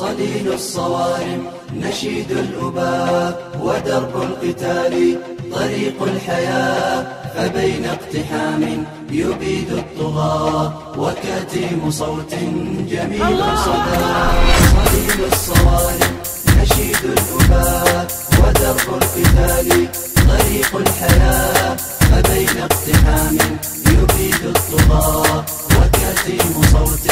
صليل الصوارم نشيد الأباء ودرب القتال طريق الحياة فبين اقتحام يبيد الطغاة وكتيم صوت جميل صدى. صليل الصوارم نشيد الأباء ودرب القتال طريق الحياة فبين اقتحام يبيد الطغاة وكتيم صوت